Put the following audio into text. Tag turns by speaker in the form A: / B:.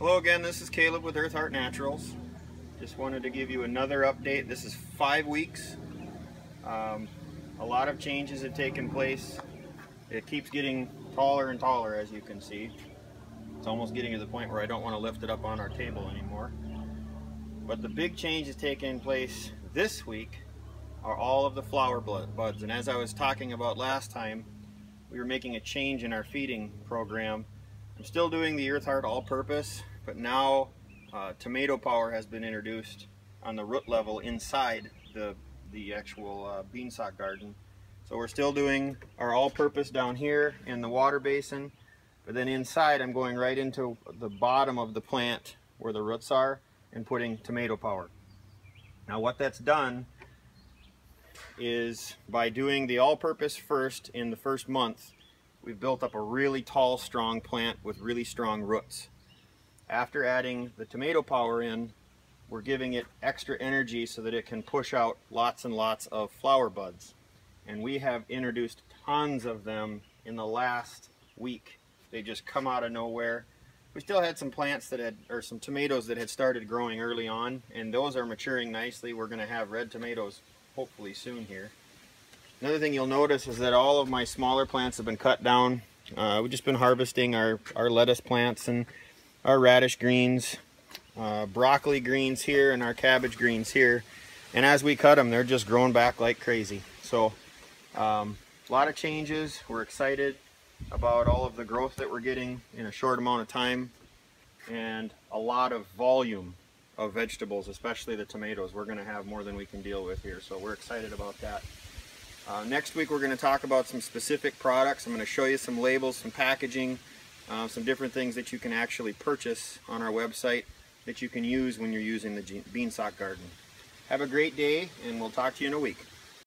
A: Hello again, this is Caleb with Earth Heart Naturals. Just wanted to give you another update. This is five weeks. Um, a lot of changes have taken place. It keeps getting taller and taller as you can see. It's almost getting to the point where I don't want to lift it up on our table anymore. But the big change is taking place this week are all of the flower buds. And as I was talking about last time, we were making a change in our feeding program. I'm still doing the Earth Heart all-purpose, but now uh, tomato power has been introduced on the root level inside the, the actual uh, beanstalk garden. So we're still doing our all-purpose down here in the water basin, but then inside I'm going right into the bottom of the plant where the roots are and putting tomato power. Now what that's done is by doing the all-purpose first in the first month, we've built up a really tall, strong plant with really strong roots. After adding the tomato power in, we're giving it extra energy so that it can push out lots and lots of flower buds. And we have introduced tons of them in the last week. They just come out of nowhere. We still had some plants that had, or some tomatoes that had started growing early on, and those are maturing nicely. We're going to have red tomatoes hopefully soon here. Another thing you'll notice is that all of my smaller plants have been cut down. Uh, we've just been harvesting our, our lettuce plants and our radish greens, uh, broccoli greens here and our cabbage greens here. And as we cut them, they're just growing back like crazy. So um, a lot of changes. We're excited about all of the growth that we're getting in a short amount of time and a lot of volume of vegetables, especially the tomatoes. We're going to have more than we can deal with here, so we're excited about that. Uh, next week we're going to talk about some specific products. I'm going to show you some labels, some packaging, uh, some different things that you can actually purchase on our website that you can use when you're using the beanstalk garden. Have a great day and we'll talk to you in a week.